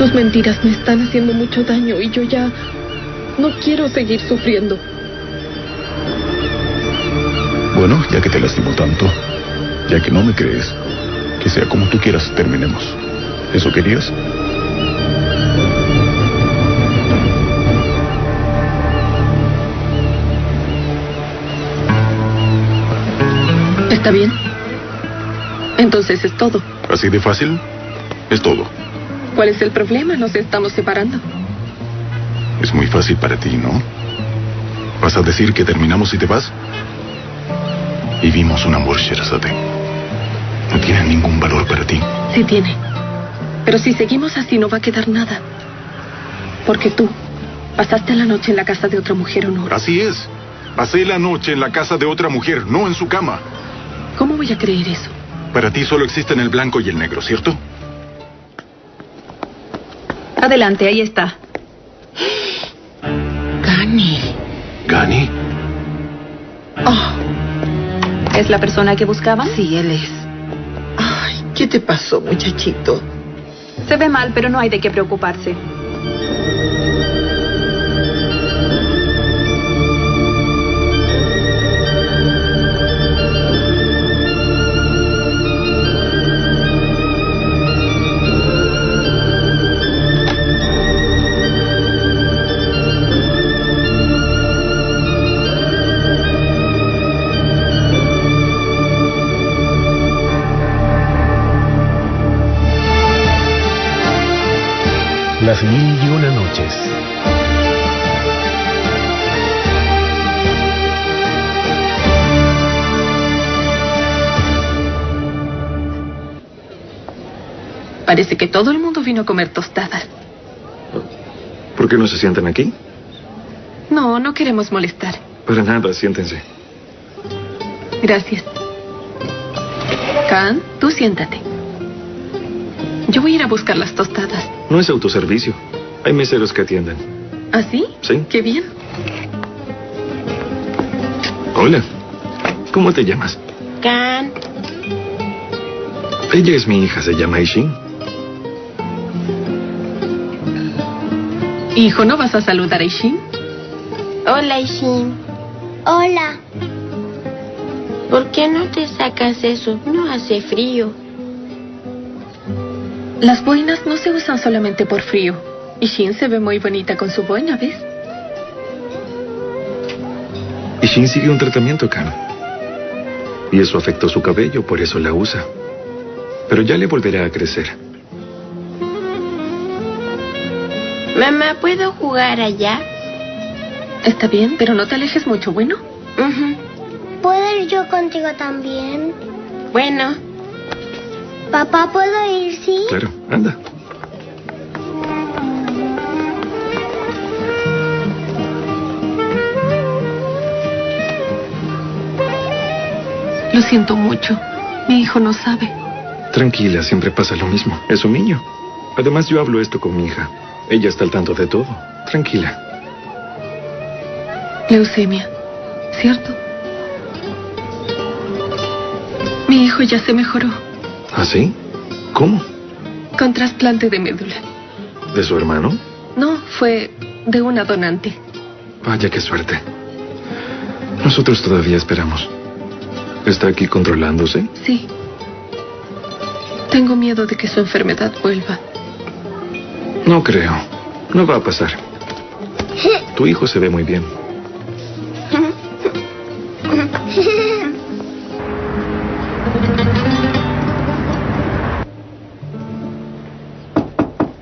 Tus mentiras me están haciendo mucho daño y yo ya no quiero seguir sufriendo. Bueno, ya que te lastimo tanto, ya que no me crees, que sea como tú quieras, terminemos. ¿Eso querías? ¿Está bien? Entonces es todo. ¿Así de fácil? Es todo. ¿Cuál es el problema? Nos estamos separando. Es muy fácil para ti, ¿no? ¿Vas a decir que terminamos y te vas? Vivimos un amor, Sherazade. No tiene ningún valor para ti. Sí tiene. Pero si seguimos así no va a quedar nada. Porque tú pasaste la noche en la casa de otra mujer, ¿o no? Así es. Pasé la noche en la casa de otra mujer, no en su cama. ¿Cómo voy a creer eso? Para ti solo existen el blanco y el negro, ¿cierto? Adelante, ahí está. Gani. ¿Gani? Oh, ¿Es la persona que buscaban? sí, él es. Ay, ¿qué te pasó, muchachito? Se ve mal, pero no hay de qué preocuparse. Que todo el mundo vino a comer tostadas. ¿Por qué no se sientan aquí? No, no queremos molestar. Para nada, siéntense. Gracias. Khan, tú siéntate. Yo voy a ir a buscar las tostadas. No es autoservicio. Hay meseros que atienden. ¿Ah, sí? Sí. Qué bien. Hola. ¿Cómo te llamas? Can, Ella es mi hija, se llama Ishin. Hijo, ¿no vas a saludar a Ishin? hola Ishin. Hola. ¿Por qué no te sacas eso? No hace frío. Las boinas no se usan solamente por frío. Ishin se ve muy bonita con su boina, ¿ves? Ishin sigue un tratamiento, Khan. Y eso afectó su cabello, por eso la usa. Pero ya le volverá a crecer. Mamá, ¿puedo jugar allá? Está bien, pero no te alejes mucho, ¿bueno? ¿Puedo ir yo contigo también? Bueno, Papá, ¿puedo ir, sí? Claro, anda. Lo siento mucho. Mi hijo no sabe. Tranquila, siempre pasa lo mismo. Es un niño. Además, yo hablo esto con mi hija. Ella está al tanto de todo. Tranquila. Leucemia, ¿cierto? Mi hijo ya se mejoró. ¿Ah, sí? ¿Cómo? Con trasplante de médula. ¿De su hermano? No, fue de una donante. Vaya, qué suerte. Nosotros todavía esperamos. ¿Está aquí controlándose? Sí. Tengo miedo de que su enfermedad vuelva. No creo. No va a pasar. Tu hijo se ve muy bien.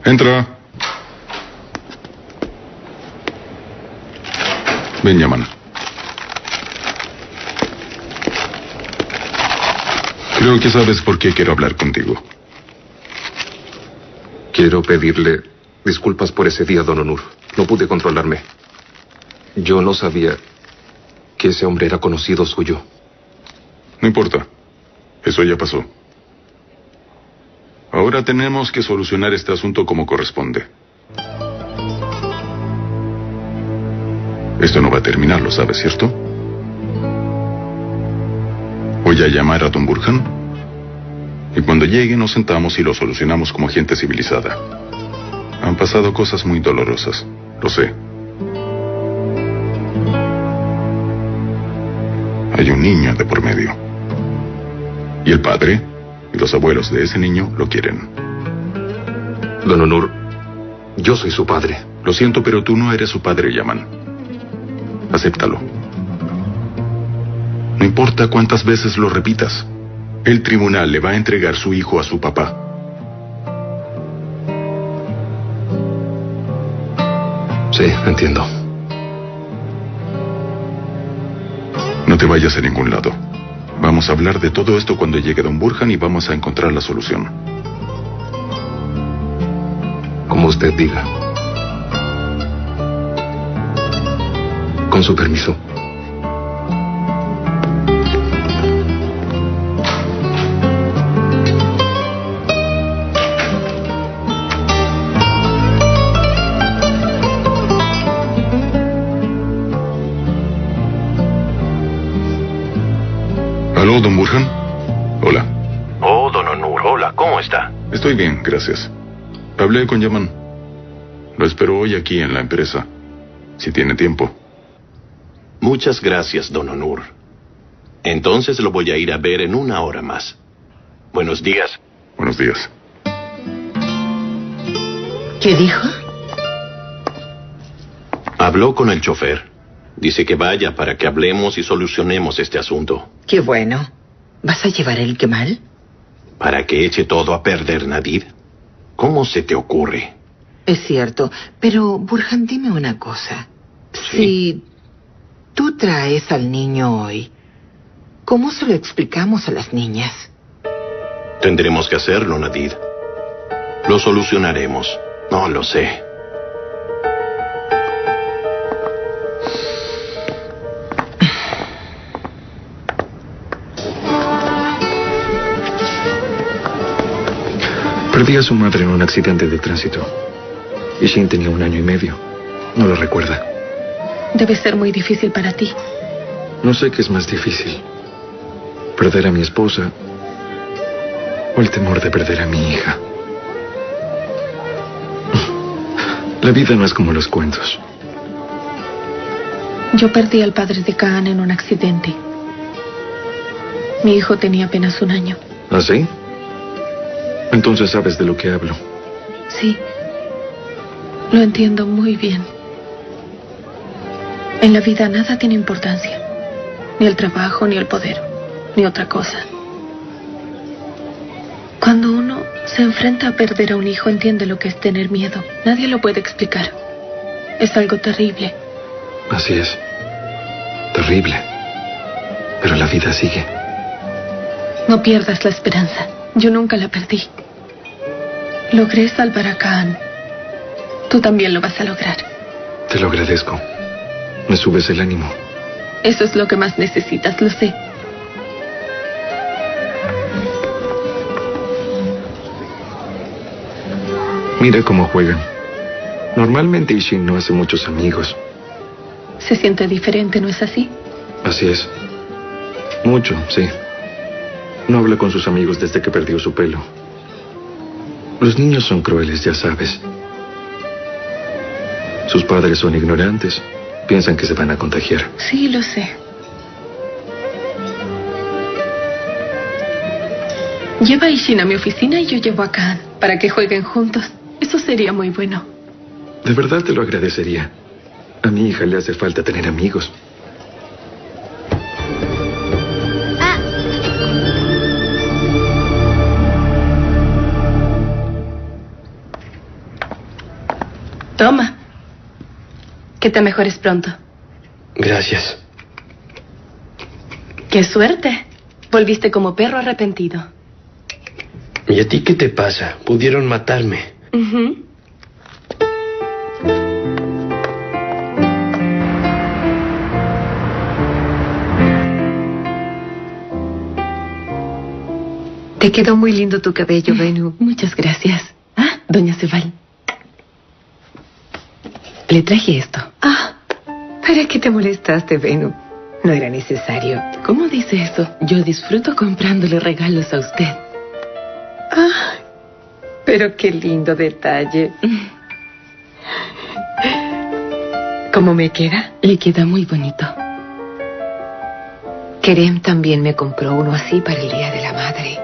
Entra. Ven, Yaman. Creo que sabes por qué quiero hablar contigo. Quiero pedirle disculpas por ese día, don Onur. No pude controlarme. Yo no sabía que ese hombre era conocido suyo. No importa. Eso ya pasó. Ahora tenemos que solucionar este asunto como corresponde. Esto no va a terminar, lo sabes, ¿cierto? Voy a llamar a Don Burhan. Y cuando llegue nos sentamos y lo solucionamos como gente civilizada. Han pasado cosas muy dolorosas, lo sé. Hay un niño de por medio. Y el padre y los abuelos de ese niño lo quieren. Don Onur, yo soy su padre. Lo siento, pero tú no eres su padre, Yaman. Acéptalo. No importa cuántas veces lo repitas. El tribunal le va a entregar su hijo a su papá. Sí, entiendo. No te vayas a ningún lado. Vamos a hablar de todo esto cuando llegue Don Burhan y vamos a encontrar la solución. Como usted diga. Con su permiso. Estoy bien, gracias. Hablé con Yaman. Lo espero hoy aquí en la empresa, si tiene tiempo. Muchas gracias, don Onur. Entonces lo voy a ir a ver en una hora más. Buenos días. Buenos días. ¿Qué dijo? Habló con el chofer. Dice que vaya para que hablemos y solucionemos este asunto. Qué bueno. ¿Vas a llevar el quemal? ¿Para que eche todo a perder, Nadid? ¿Cómo se te ocurre? Es cierto, pero Burhan, dime una cosa. Si tú traes al niño hoy, ¿cómo se lo explicamos a las niñas? Tendremos que hacerlo, Nadid. Lo solucionaremos. No lo sé. Perdí a su madre en un accidente de tránsito. Y Shin tenía un año y medio. No lo recuerda. Debe ser muy difícil para ti. No sé qué es más difícil. Perder a mi esposa o el temor de perder a mi hija. La vida no es como los cuentos. Yo perdí al padre de Kaan en un accidente. Mi hijo tenía apenas un año. ¿Ah, sí? Entonces sabes de lo que hablo. Sí. Lo entiendo muy bien. En la vida nada tiene importancia. Ni el trabajo, ni el poder, ni otra cosa. Cuando uno se enfrenta a perder a un hijo, entiende lo que es tener miedo. Nadie lo puede explicar. Es algo terrible. Así es. Terrible. Pero la vida sigue. No pierdas la esperanza. Yo nunca la perdí. Logré salvar a Khan. Tú también lo vas a lograr. Te lo agradezco. Me subes el ánimo. Eso es lo que más necesitas, lo sé. Mira cómo juegan. Normalmente Ishin no hace muchos amigos. Se siente diferente, ¿no es así? Así es. Mucho, sí. No habla con sus amigos desde que perdió su pelo. Los niños son crueles, ya sabes. Sus padres son ignorantes. Piensan que se van a contagiar. Sí, lo sé. Lleva a Ishin a mi oficina y yo llevo a Khan para que jueguen juntos. Eso sería muy bueno. De verdad te lo agradecería. A mi hija le hace falta tener amigos. Que te mejores pronto. Gracias. ¡Qué suerte! Volviste como perro arrepentido. ¿Y a ti qué te pasa? Pudieron matarme. Ujú. Te quedó muy lindo tu cabello, Benu. Muchas gracias. Ah, doña Sebal. Le traje esto. Ah, ¿para qué te molestaste, Benu? No era necesario. ¿Cómo dice eso? Yo disfruto comprándole regalos a usted. Ah, pero qué lindo detalle. ¿Cómo me queda? Le queda muy bonito. Kerem también me compró uno así para el Día de la Madre.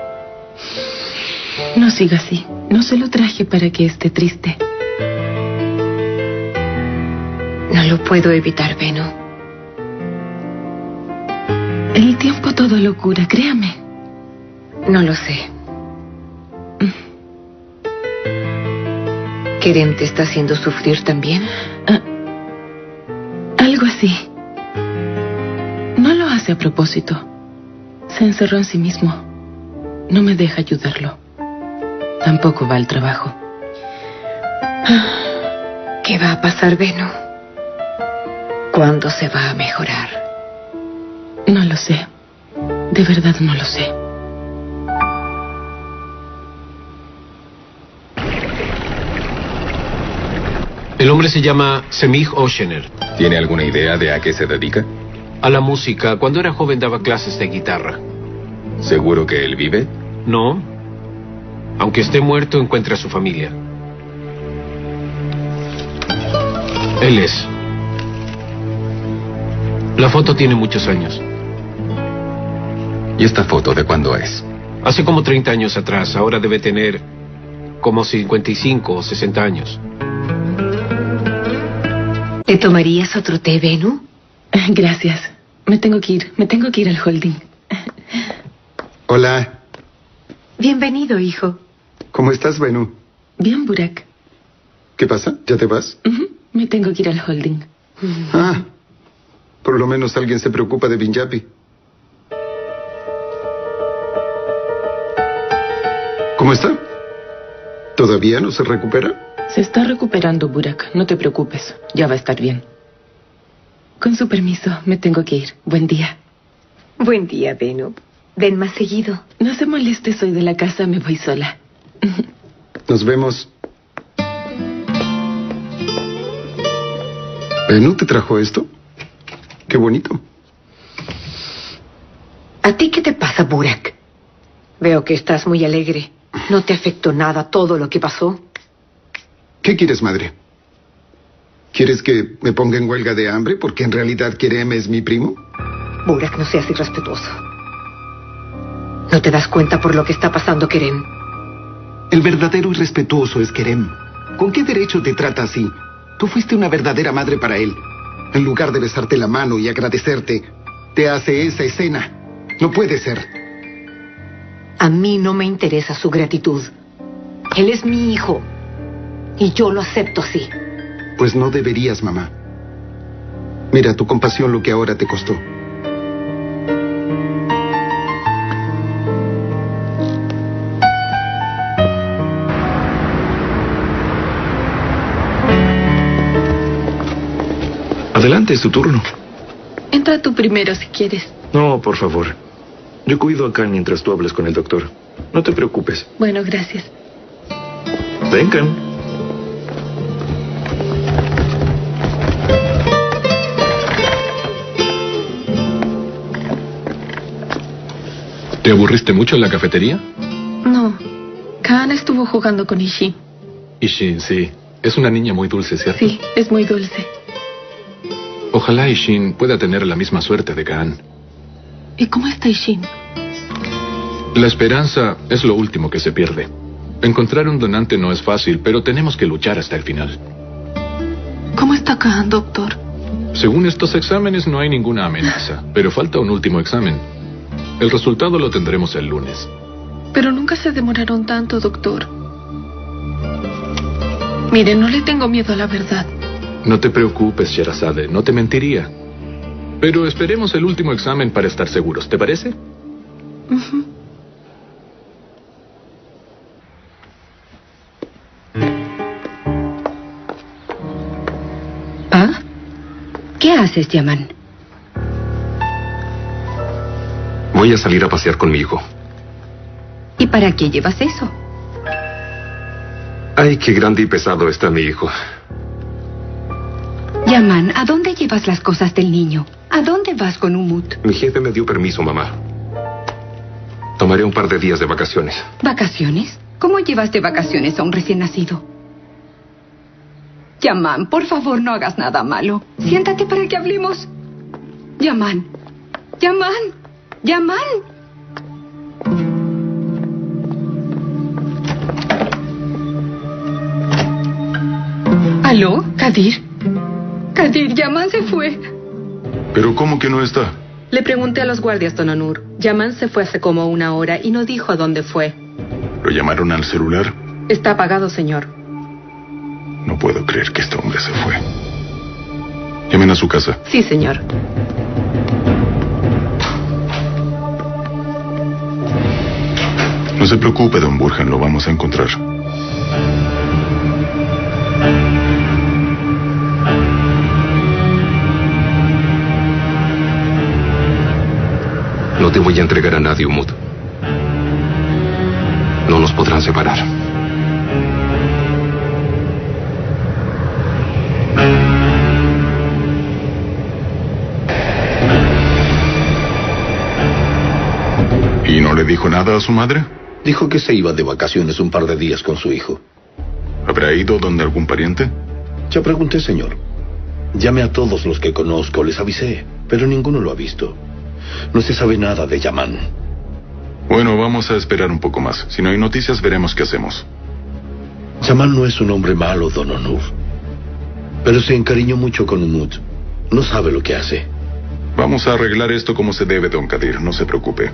No siga así. No se lo traje para que esté triste. No lo puedo evitar, Beno. El tiempo todo lo cura, créame. No lo sé. ¿Kerem te está haciendo sufrir también? Ah, algo así. No lo hace a propósito. Se encerró en sí mismo. No me deja ayudarlo. Tampoco va al trabajo. ¿Qué va a pasar, Beno? ¿Cuándo se va a mejorar? No lo sé. De verdad no lo sé. El hombre se llama Semig Oceaner. ¿Tiene alguna idea de a qué se dedica? A la música. Cuando era joven daba clases de guitarra. ¿Seguro que él vive? No. Aunque esté muerto, encuentra a su familia. Él es. La foto tiene muchos años. ¿Y esta foto de cuándo es? Hace como 30 años atrás. Ahora debe tener como 55 o 60 años. ¿Te tomarías otro té, Benu? Gracias. Me tengo que ir. Me tengo que ir al holding. Hola. Bienvenido, hijo. ¿Cómo estás, Benu? Bien, Burak. ¿Qué pasa? ¿Ya te vas? Me tengo que ir al holding. Ah, por lo menos alguien se preocupa de Binjapi. ¿Cómo está? ¿Todavía no se recupera? Se está recuperando, Burak. No te preocupes. Ya va a estar bien. Con su permiso, me tengo que ir. Buen día. Buen día, Benu. Ven más seguido. No se moleste, soy de la casa, me voy sola. Nos vemos. ¿Benu te trajo esto? Qué bonito. ¿A ti qué te pasa, Burak? Veo que estás muy alegre. ¿No te afectó nada todo lo que pasó? ¿Qué quieres, madre? ¿Quieres que me ponga en huelga de hambre porque en realidad Kerem es mi primo? Burak, no seas irrespetuoso. ¿No te das cuenta por lo que está pasando, Kerem? El verdadero irrespetuoso es Kerem. ¿Con qué derecho te trata así? Tú fuiste una verdadera madre para él. En lugar de besarte la mano y agradecerte, te hace esa escena. No puede ser. A mí no me interesa su gratitud. Él es mi hijo. Y yo lo acepto así. Pues no deberías, mamá. Mira, tu compasión lo que ahora te costó. Adelante, es tu turno. Entra tú primero si quieres. No, por favor. Yo cuido acá mientras tú hables con el doctor. No te preocupes. Bueno, gracias. Vengan. ¿Te aburriste mucho en la cafetería? No. Khan estuvo jugando con Ishin. Ishin, sí. Es una niña muy dulce, ¿cierto? Sí, es muy dulce. Ojalá Ishin pueda tener la misma suerte de Khan. ¿Y cómo está Ishin? La esperanza es lo último que se pierde. Encontrar un donante no es fácil, pero tenemos que luchar hasta el final. ¿Cómo está Khan, doctor? Según estos exámenes no hay ninguna amenaza, pero falta un último examen. El resultado lo tendremos el lunes. Pero nunca se demoraron tanto, doctor. Mire, no le tengo miedo a la verdad. No te preocupes, Sherazade, no te mentiría. Pero esperemos el último examen para estar seguros, ¿te parece? ¿Ah? ¿Qué haces, Yaman? Voy a salir a pasear con mi hijo. ¿Y para qué llevas eso? Ay, qué grande y pesado está mi hijo. Yaman, ¿a dónde llevas las cosas del niño? ¿A dónde vas con Umut? Mi jefe me dio permiso, mamá. Tomaré un par de días de vacaciones. ¿Vacaciones? ¿Cómo llevas de vacaciones a un recién nacido? Yaman, por favor, no hagas nada malo. Siéntate para que hablemos. Yaman. Yaman. Yaman. ¿Aló, Kadir? Kadir, Yaman se fue. ¿Pero cómo que no está? Le pregunté a los guardias, Don Onur. Yaman se fue hace como una hora y no dijo a dónde fue. ¿Lo llamaron al celular? Está apagado, señor. No puedo creer que este hombre se fue. Llamen a su casa. Sí, señor. No se preocupe, don Burhan, lo vamos a encontrar. No te voy a entregar a nadie, Umut. No nos podrán separar. ¿Y no le dijo nada a su madre? Dijo que se iba de vacaciones un par de días con su hijo. ¿Habrá ido donde algún pariente? Ya pregunté, señor. Llamé a todos los que conozco, les avisé, pero ninguno lo ha visto. No se sabe nada de Yaman. Bueno, vamos a esperar un poco más. Si no hay noticias, veremos qué hacemos. Yaman no es un hombre malo, don Onur. Pero se encariñó mucho con Umut. No sabe lo que hace. Vamos a arreglar esto como se debe, don Kadir. No se preocupe.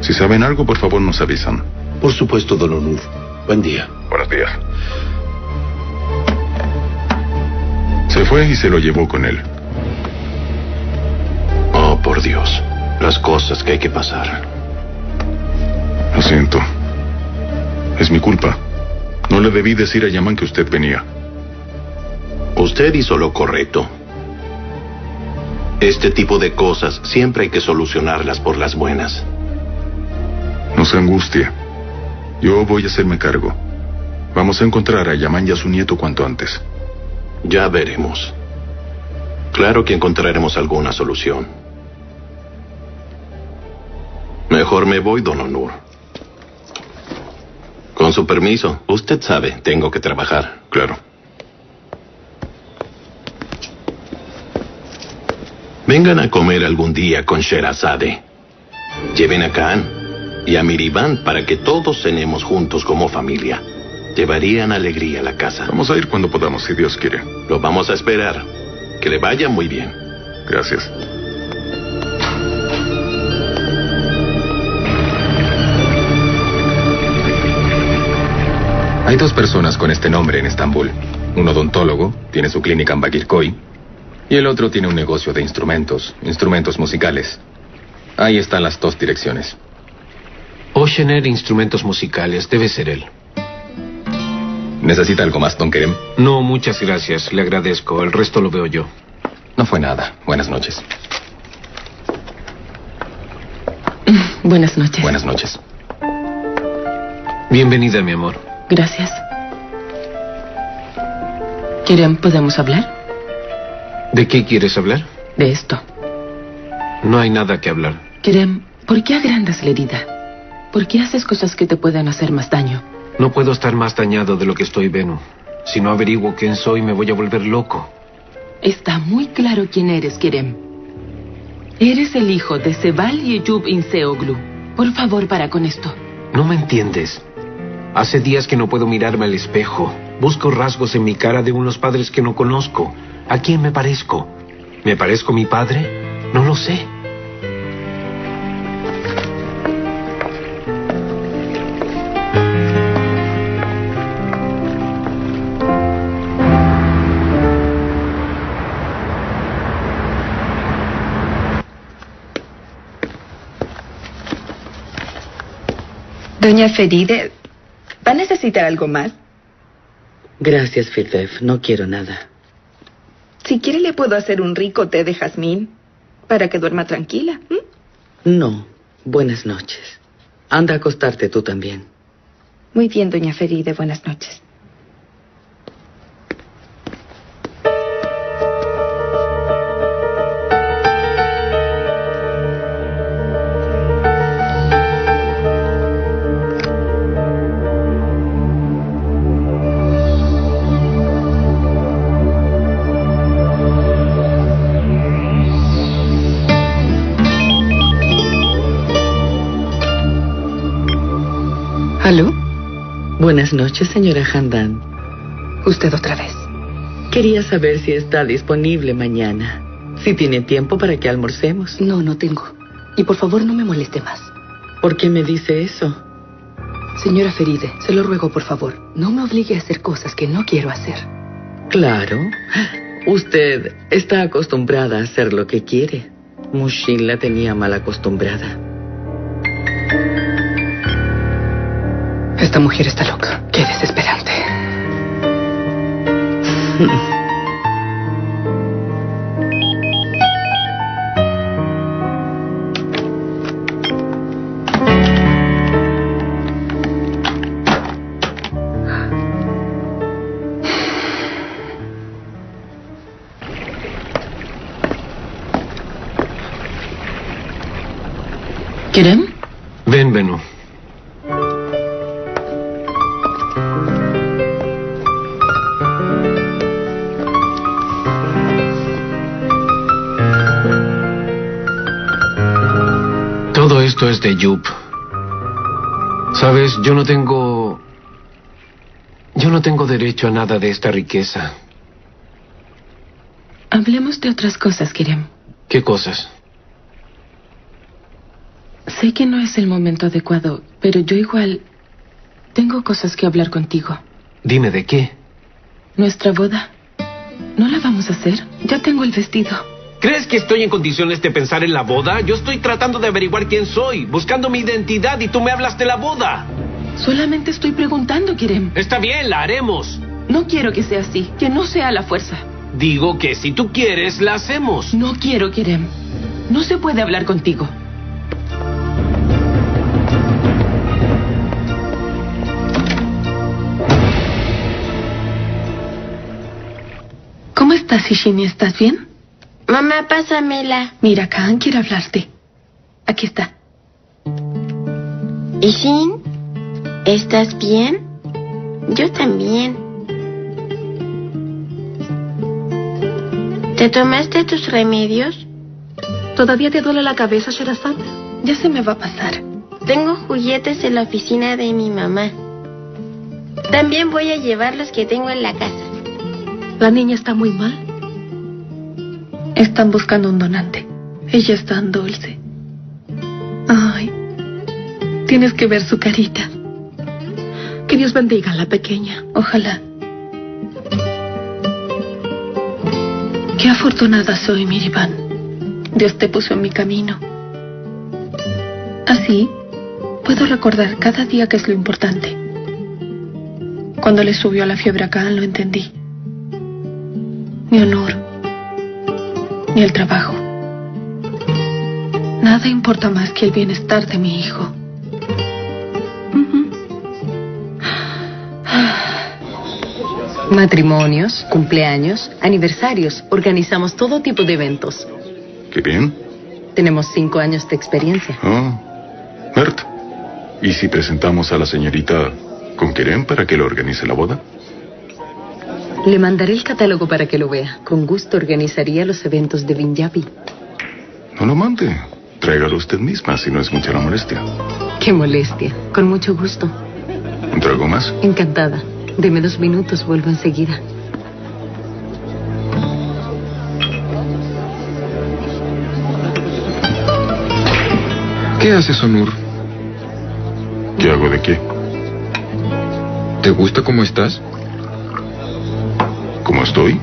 Si saben algo, por favor nos avisan. Por supuesto, don Onur. Buen día. Buenos días. Se fue y se lo llevó con él. Por Dios. Las cosas que hay que pasar. Lo siento. Es mi culpa. No le debí decir a Yaman que usted venía. Usted hizo lo correcto. Este tipo de cosas siempre hay que solucionarlas por las buenas. No se angustie. Yo voy a hacerme cargo. Vamos a encontrar a Yaman y a su nieto cuanto antes. Ya veremos. Claro que encontraremos alguna solución. Mejor me voy, don Onur. Con su permiso, usted sabe, tengo que trabajar. Claro. Vengan a comer algún día con Sherazade. Lleven a Khan y a Miriban para que todos cenemos juntos como familia. Llevarían alegría a la casa. Vamos a ir cuando podamos, si Dios quiere. Lo vamos a esperar. Que le vaya muy bien. Gracias. Hay dos personas con este nombre en Estambul. Un odontólogo, tiene su clínica en Bakirkoy, y el otro tiene un negocio de instrumentos, instrumentos musicales. Ahí están las dos direcciones. Oceaner Instrumentos Musicales, debe ser él. ¿Necesita algo más, Don Kerem? No, muchas gracias, le agradezco. El resto lo veo yo. No fue nada. Buenas noches. Buenas noches. Buenas noches. Bienvenida, mi amor. Gracias. Kerem, ¿podemos hablar? ¿De qué quieres hablar? De esto. No hay nada que hablar. Kerem, ¿por qué agrandas la herida? ¿Por qué haces cosas que te puedan hacer más daño? No puedo estar más dañado de lo que estoy, Benu. Si no averiguo quién soy, me voy a volver loco. Está muy claro quién eres, Kerem. Eres el hijo de Sebal y Eyub Inseoglu. Por favor, para con esto. No me entiendes. Hace días que no puedo mirarme al espejo. Busco rasgos en mi cara de unos padres que no conozco. ¿A quién me parezco? ¿Me parezco mi padre? No lo sé. Doña Feride, ¿va a necesitar algo más? Gracias, Firdef. No quiero nada. Si quiere, le puedo hacer un rico té de jazmín para que duerma tranquila. No. Buenas noches. Anda a acostarte tú también. Muy bien, doña Feride. Buenas noches. Buenas noches, señora Handan. Usted otra vez. Quería saber si está disponible mañana. Si tiene tiempo para que almorcemos. No, no tengo. Y por favor no me moleste más. ¿Por qué me dice eso? Señora Feride, se lo ruego por favor, no me obligue a hacer cosas que no quiero hacer. Claro. Usted está acostumbrada a hacer lo que quiere. Mushin la tenía mal acostumbrada. Esta mujer está loca. Qué desesperante. ¿Kerem? Yup. Sabes, yo no tengo... Yo no tengo derecho a nada de esta riqueza. Hablemos de otras cosas, Kerem. ¿Qué cosas? Sé que no es el momento adecuado, pero yo igual tengo cosas que hablar contigo. Dime de qué. Nuestra boda. ¿No la vamos a hacer? Ya tengo el vestido. ¿Crees que estoy en condiciones de pensar en la boda? Yo estoy tratando de averiguar quién soy, buscando mi identidad y tú me hablas de la boda. Solamente estoy preguntando, Kerem. Está bien, la haremos. No quiero que sea así, que no sea la fuerza. Digo que si tú quieres, la hacemos. No quiero, Kerem. No se puede hablar contigo. ¿Cómo estás, Ishini? ¿Estás bien? Mamá, pásamela. Mira, Khan quiere hablarte. Aquí está. Ishin, ¿estás bien? Yo también. ¿Te tomaste tus remedios? ¿Todavía te duele la cabeza, Sherazad? Ya se me va a pasar. Tengo juguetes en la oficina de mi mamá. También voy a llevar los que tengo en la casa. ¿La niña está muy mal? Están buscando un donante. Ella es tan dulce. Ay, tienes que ver su carita. Que Dios bendiga a la pequeña. Ojalá. Qué afortunada soy, Miriban. Dios te puso en mi camino. Así, puedo recordar cada día que es lo importante. Cuando le subió la fiebre acá, lo entendí. Mi honor, ni el trabajo. Nada importa más que el bienestar de mi hijo. Matrimonios, cumpleaños, aniversarios. Organizamos todo tipo de eventos. Qué bien. Tenemos cinco años de experiencia. Ah, Mert. ¿Y si presentamos a la señorita con Kerem para que lo organice la boda? Le mandaré el catálogo para que lo vea. Con gusto organizaría los eventos de Vinyabi. No lo mande. Tráigalo usted misma si no es mucha la molestia. Qué molestia. Con mucho gusto. ¿Un trago más? Encantada. Deme dos minutos, vuelvo enseguida. ¿Qué haces, Onur? ¿Qué hago de qué? ¿Te gusta cómo estás? ¿Cómo estoy?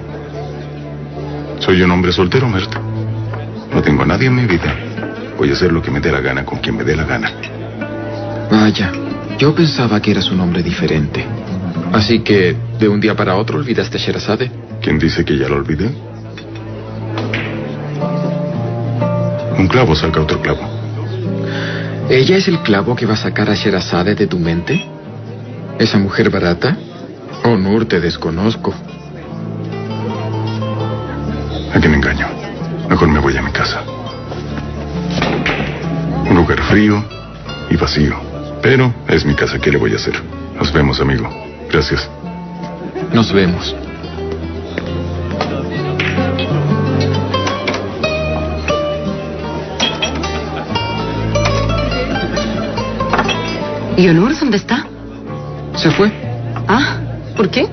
Soy un hombre soltero, Mert. No tengo a nadie en mi vida. Voy a hacer lo que me dé la gana con quien me dé la gana. Vaya, yo pensaba que eras un hombre diferente. Así que, de un día para otro, olvidaste a Sherazade. ¿Quién dice que ya lo olvidé? Un clavo saca otro clavo. ¿Ella es el clavo que va a sacar a Sherazade de tu mente? ¿Esa mujer barata? Onur, te desconozco. ¿A quién engaño? Mejor me voy a mi casa. Un lugar frío y vacío. Pero es mi casa, ¿qué le voy a hacer? Nos vemos, amigo. Gracias. Nos vemos. ¿Y Onur dónde está? Se fue. Ah, ¿por qué?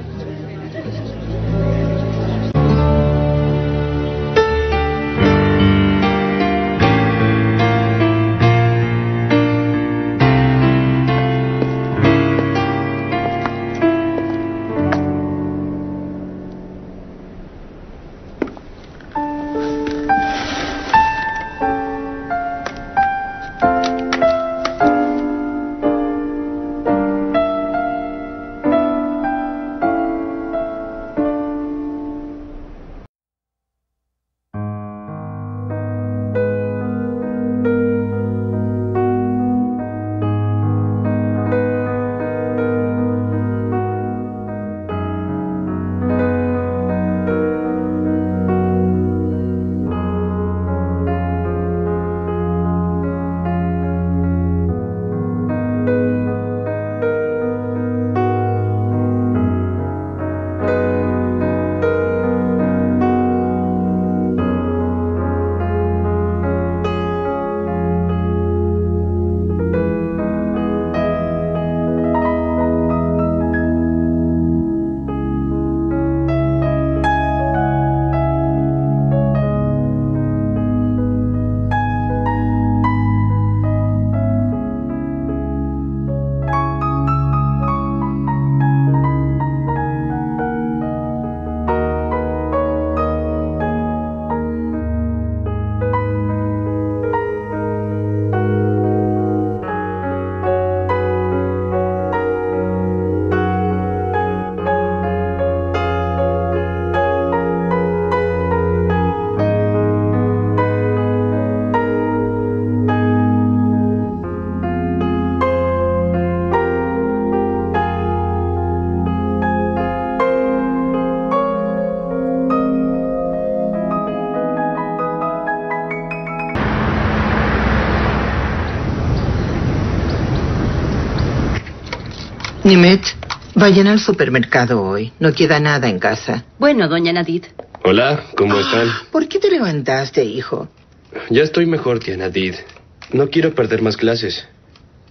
Nimet, vayan al supermercado hoy. No queda nada en casa. Bueno, doña Nadid. Hola, ¿cómo están? ¿Por qué te levantaste, hijo? Ya estoy mejor, tía Nadid. No quiero perder más clases.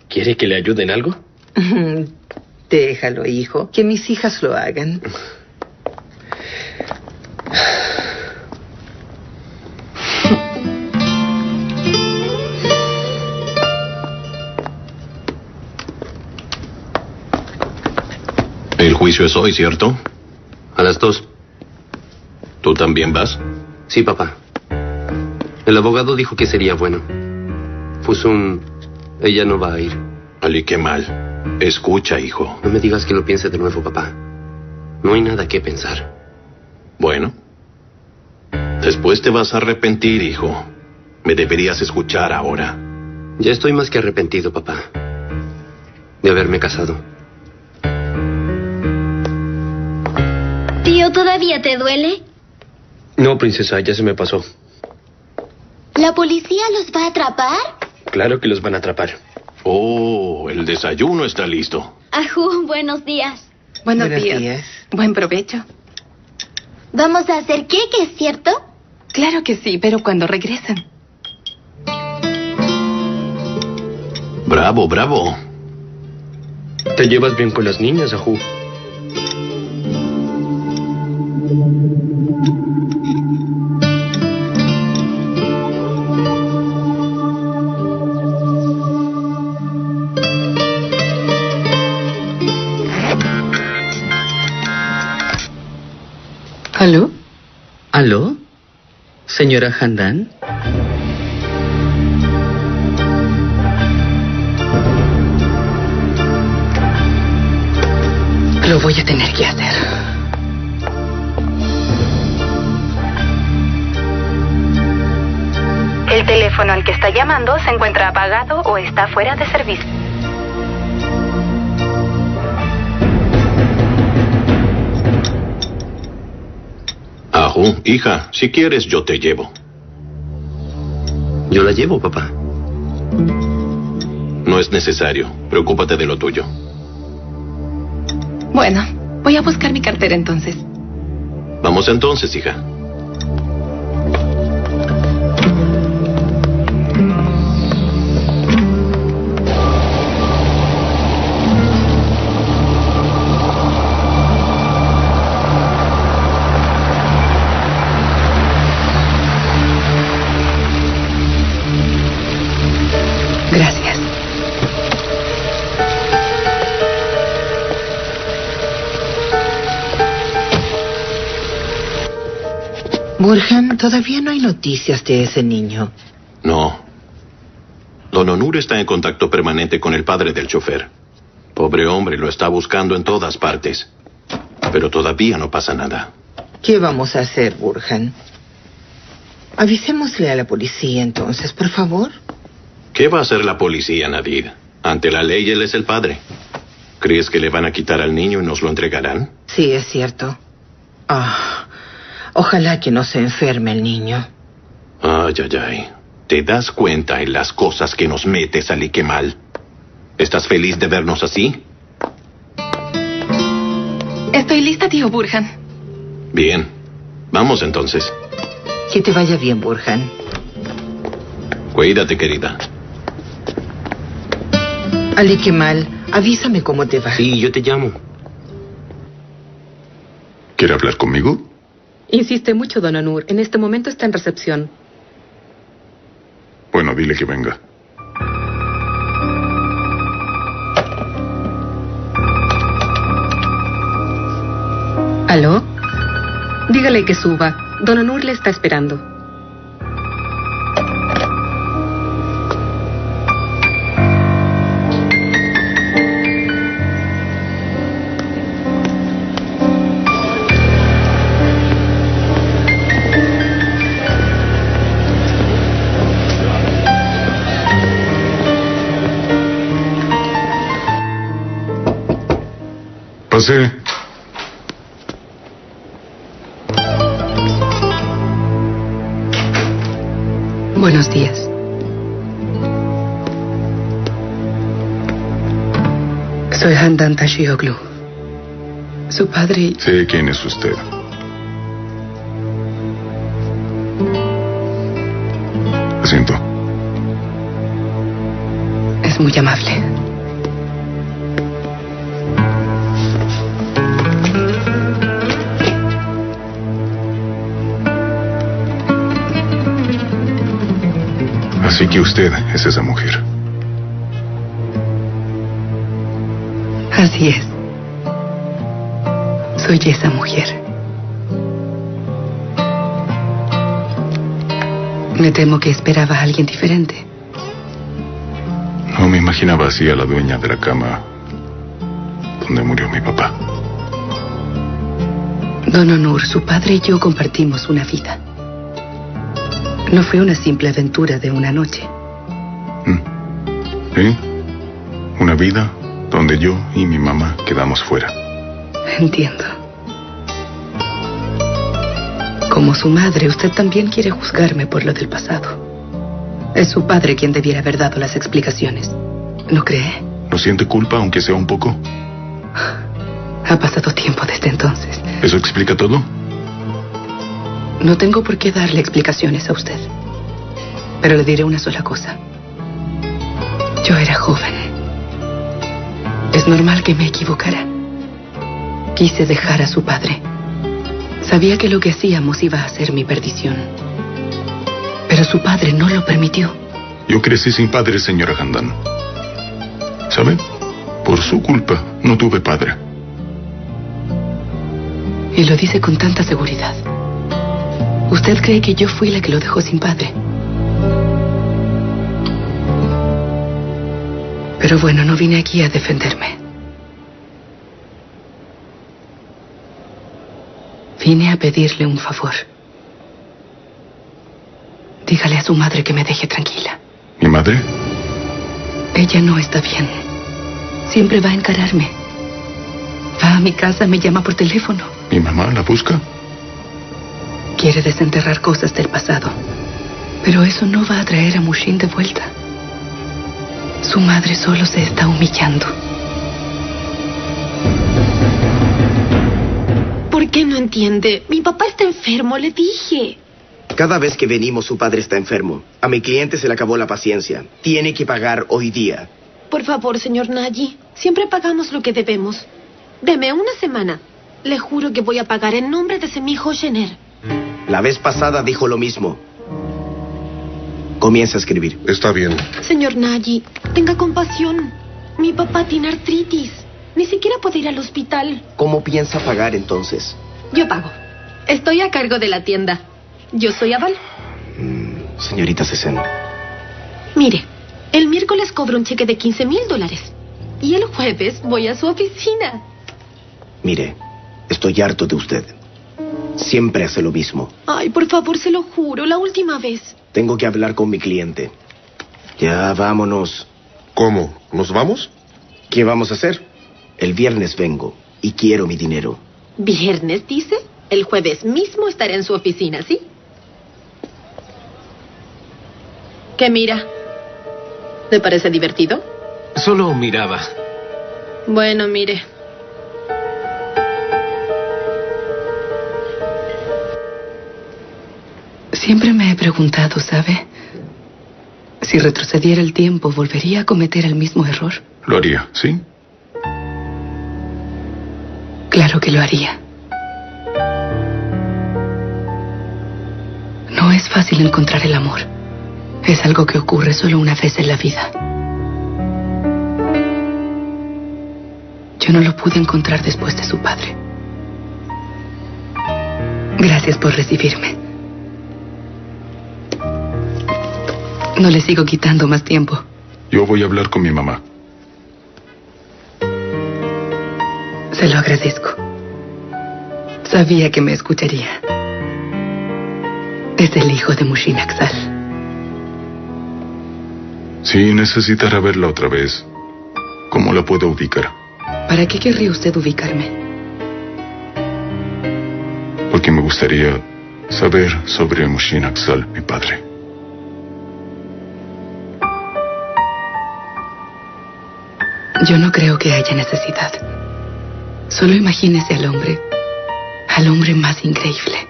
¿Quiere que le ayude en algo? Déjalo, hijo. Que mis hijas lo hagan. juicio es hoy, ¿cierto? A las dos. ¿Tú también vas? Sí, papá. El abogado dijo que sería bueno. Fusun, ella no va a ir. Ali, qué mal. Escucha, hijo. No me digas que lo piense de nuevo, papá. No hay nada que pensar. Bueno. Después te vas a arrepentir, hijo. Me deberías escuchar ahora. Ya estoy más que arrepentido, papá. De haberme casado. Tío, ¿todavía te duele? No, princesa, ya se me pasó. ¿La policía los va a atrapar? Claro que los van a atrapar. Oh, el desayuno está listo. Ajú, buenos días. Buenos, Buenos días. días. Buen provecho. Vamos a hacer queques, ¿cierto? Claro que sí, pero cuando regresen. Bravo, bravo. Te llevas bien con las niñas, Ajú. ¿Aló? ¿Aló? ¿Señora Handan? Lo voy a tener que hacer. El teléfono al que está llamando se encuentra apagado o está fuera de servicio. Ajú, hija, si quieres yo te llevo. Yo la llevo, papá. No es necesario. Preocúpate de lo tuyo. Bueno, voy a buscar mi cartera entonces. Vamos entonces, hija. Burhan, todavía no hay noticias de ese niño. No. Don Onur está en contacto permanente con el padre del chofer. Pobre hombre, lo está buscando en todas partes. Pero todavía no pasa nada. ¿Qué vamos a hacer, Burhan? Avisémosle a la policía entonces, por favor. ¿Qué va a hacer la policía, Nadir? Ante la ley él es el padre. ¿Crees que le van a quitar al niño y nos lo entregarán? Sí, es cierto. Ah, ojalá que no se enferme el niño. Ay, ay, ay. ¿Te das cuenta en las cosas que nos metes, Ali Kemal? ¿Estás feliz de vernos así? Estoy lista, tío Burhan. Bien. Vamos entonces. Que te vaya bien, Burhan. Cuídate, querida. Ali Kemal, avísame cómo te va. Sí, yo te llamo. ¿Quiere hablar conmigo? Insiste mucho, don Onur. En este momento está en recepción. Bueno, dile que venga. ¿Aló? Dígale que suba. Don Onur le está esperando. Pase. Buenos días. Soy Handan Tashioglu. Su padre... Sé quién es usted. Asiento. Es muy amable. Que usted es esa mujer. Así es. Soy esa mujer. Me temo que esperaba a alguien diferente. No me imaginaba así a la dueña de la cama donde murió mi papá. Don Onur, su padre y yo compartimos una vida. No fue una simple aventura de una noche. ¿Sí? Una vida donde yo y mi mamá quedamos fuera. Entiendo. Como su madre, usted también quiere juzgarme por lo del pasado. Es su padre quien debiera haber dado las explicaciones. ¿No cree? ¿No siente culpa, aunque sea un poco? Ha pasado tiempo desde entonces. ¿Eso explica todo? No tengo por qué darle explicaciones a usted. Pero le diré una sola cosa. Yo era joven. Es normal que me equivocara. Quise dejar a su padre. Sabía que lo que hacíamos iba a ser mi perdición. Pero su padre no lo permitió. Yo crecí sin padre, señora Handan. ¿Sabe? Por su culpa no tuve padre. Y lo dice con tanta seguridad. ¿Usted cree que yo fui la que lo dejó sin padre? Pero bueno, no vine aquí a defenderme. Vine a pedirle un favor. Dígale a su madre que me deje tranquila. ¿Mi madre? Ella no está bien. Siempre va a encararme. Va a mi casa, me llama por teléfono. ¿Mi mamá la busca? Quiere desenterrar cosas del pasado. Pero eso no va a traer a Mushin de vuelta. Su madre solo se está humillando. ¿Por qué no entiende? Mi papá está enfermo, le dije. Cada vez que venimos, su padre está enfermo. A mi cliente se le acabó la paciencia. Tiene que pagar hoy día. Por favor, señor Nagy, siempre pagamos lo que debemos. Deme una semana. Le juro que voy a pagar en nombre de ese mi hijo Jenner. La vez pasada dijo lo mismo. Comienza a escribir. Está bien. Señor Nagy, tenga compasión. Mi papá tiene artritis. Ni siquiera puede ir al hospital. ¿Cómo piensa pagar entonces? Yo pago. Estoy a cargo de la tienda. Yo soy Aval. Señorita Cesen, Mire, el miércoles cobro un cheque de 15 mil dólares. Y el jueves voy a su oficina. mire, estoy harto de usted. Siempre hace lo mismo. Ay, por favor, se lo juro, la última vez. Tengo que hablar con mi cliente. Ya vámonos. ¿Cómo? ¿Nos vamos? ¿Qué vamos a hacer? El viernes vengo y quiero mi dinero. ¿Viernes, dice? El jueves mismo estaré en su oficina, ¿sí? ¿Qué mira? ¿Le parece divertido? Solo miraba. Bueno, mire. Siempre me he preguntado, ¿sabe? Si retrocediera el tiempo, ¿volvería a cometer el mismo error? Lo haría, ¿sí? Claro que lo haría. No es fácil encontrar el amor. Es algo que ocurre solo una vez en la vida. Yo no lo pude encontrar después de su padre. Gracias por recibirme. No le sigo quitando más tiempo. Yo voy a hablar con mi mamá. Se lo agradezco. Sabía que me escucharía. Es el hijo de Mushin Aksal. Si necesitará verla otra vez, ¿cómo la puedo ubicar? ¿Para qué querría usted ubicarme? Porque me gustaría saber sobre Mushin Aksal, mi padre. Yo no creo que haya necesidad. Solo imagínese al hombre, al hombre más increíble.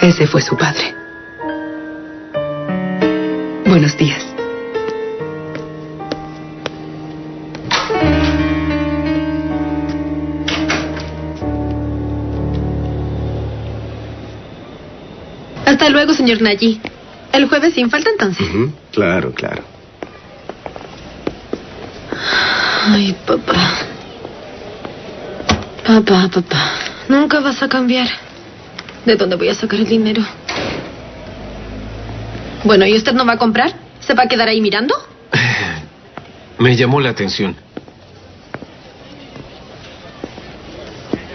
Ese fue su padre. Buenos días. Hasta luego, señor Nayi. El jueves sin falta entonces. Claro, claro. Ay, papá. Papá, papá. Nunca vas a cambiar. ¿De dónde voy a sacar el dinero? Bueno, ¿y usted no va a comprar? ¿Se va a quedar ahí mirando? Me llamó la atención.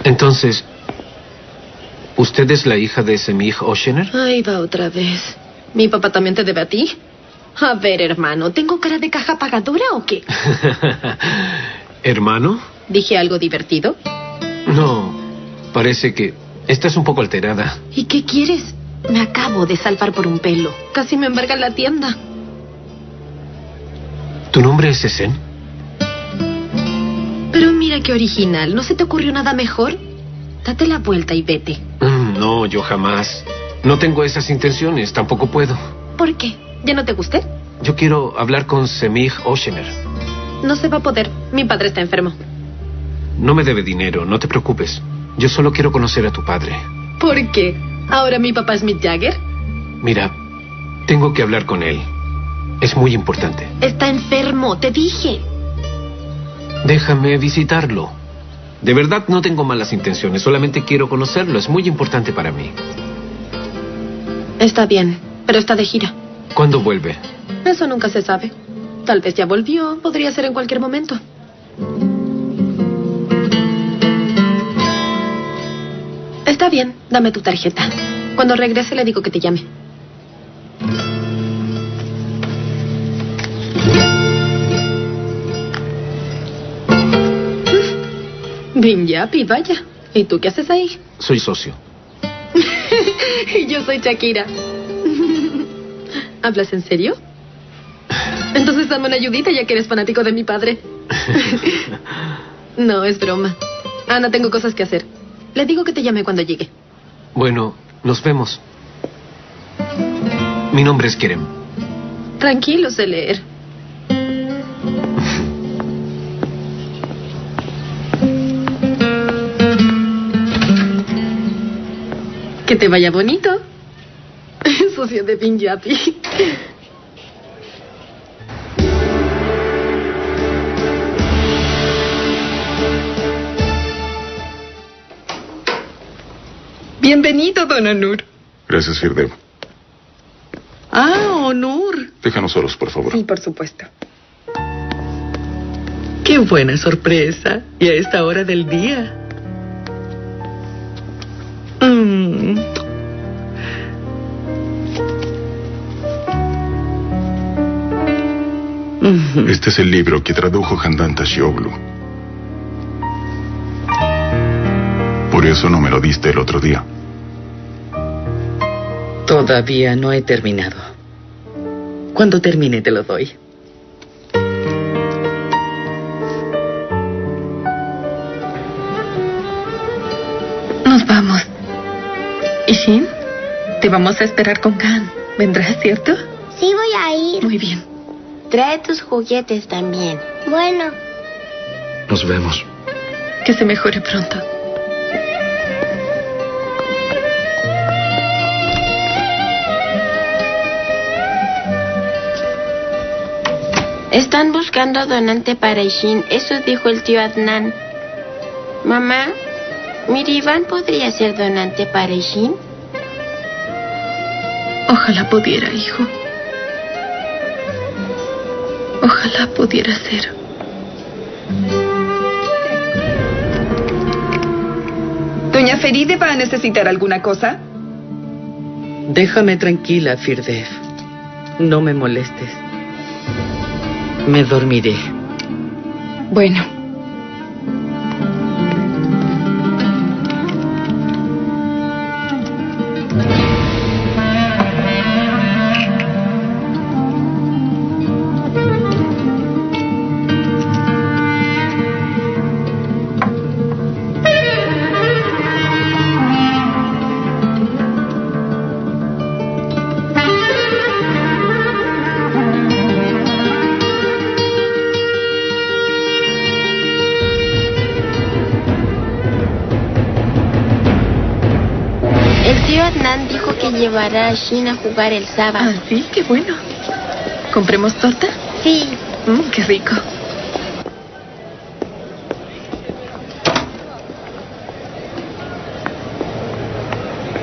Entonces, ¿usted es la hija de Semih Oshener? Ahí va otra vez. ¿Mi papá también te debe a ti? A ver, hermano, ¿tengo cara de caja pagadora o qué? ¿Hermano? ¿Dije algo divertido? No, parece que estás un poco alterada. ¿Y qué quieres? Me acabo de salvar por un pelo. Casi me embarga la tienda. ¿Tu nombre es Esen? Pero mira qué original. ¿No se te ocurrió nada mejor? Date la vuelta y vete. Mm, No, yo jamás. No tengo esas intenciones, tampoco puedo. ¿Por qué? ¿Ya no te gusté? Yo quiero hablar con Semih Oshener. No se va a poder. Mi padre está enfermo. No me debe dinero, no te preocupes. Yo solo quiero conocer a tu padre. ¿Por qué? ¿Ahora mi papá es Mick Jagger? Mira, tengo que hablar con él. Es muy importante. Está enfermo, te dije. Déjame visitarlo. De verdad no tengo malas intenciones, solamente quiero conocerlo. Es muy importante para mí. Está bien, pero está de gira. ¿Cuándo vuelve? Eso nunca se sabe. Tal vez ya volvió, podría ser en cualquier momento. Está bien, dame tu tarjeta. Cuando regrese le digo que te llame. Binyapi, vaya. ¿Y tú qué haces ahí? Soy socio. y yo soy Shakira. ¿Hablas en serio? Entonces dame una ayudita ya que eres fanático de mi padre. no, es broma. Ana, tengo cosas que hacer. Le digo que te llame cuando llegue. Bueno, nos vemos. Mi nombre es Kerem. Tranquilo, sé leer. Que te vaya bonito. Socio de Pinjapi. Bienvenido, don Anur. Gracias, Firdev. Ah, Onur. Déjanos solos, por favor. Sí, por supuesto. Qué buena sorpresa. Y a esta hora del día. Este es el libro que tradujo Handanta Shioglu. Por eso no me lo diste el otro día. Todavía no he terminado. Cuando termine te lo doy. Nos vamos. Ishin, te vamos a esperar con Khan. ¿Vendrás, cierto? Sí, voy a ir. Muy bien. Trae tus juguetes también. Bueno. Nos vemos. Que se mejore pronto. Están buscando donante para Ishin. Eso dijo el tío Adnan. Mamá, Mirivan podría ser donante para Ishin. Ojalá pudiera, hijo. Ojalá pudiera ser. Doña Feride va a necesitar alguna cosa. Déjame tranquila, Firdev. No me molestes. Me dormiré. Bueno. Llevará a Shin a jugar el sábado. Ah, sí, qué bueno. ¿Compremos torta? Sí. Mm, qué rico.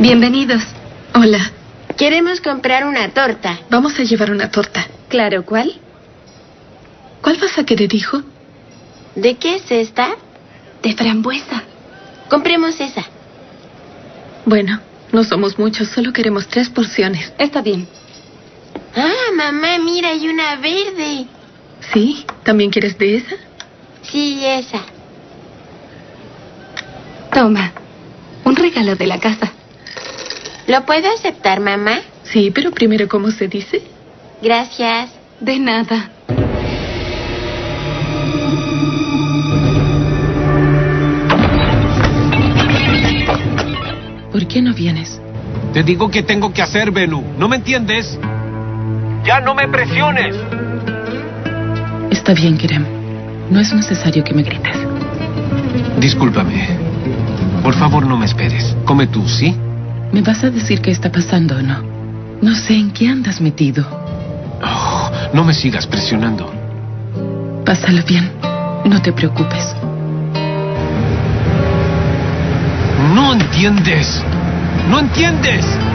Bienvenidos. Hola. Queremos comprar una torta. Vamos a llevar una torta. Claro, ¿cuál? ¿Cuál vas a querer, hijo? ¿De qué es esta? De frambuesa. Compremos esa. Bueno, no somos muchos, solo queremos tres porciones. Está bien. Ah, mamá, mira, hay una verde. ¿Sí? ¿También quieres de esa? Sí, esa. Toma. Un regalo de la casa. ¿Lo puedo aceptar, mamá? Sí, pero primero, ¿cómo se dice? Gracias. De nada. Vienes? Te digo que tengo que hacer, Benú. ¿No me entiendes? ¡Ya no me presiones! Está bien, Kerem. No es necesario que me grites. Discúlpame. Por favor, no me esperes. Come tú, ¿sí? ¿Me vas a decir qué está pasando o no? No sé en qué andas metido. Oh, no me sigas presionando. Pásalo bien. No te preocupes. No entiendes. No entiendes.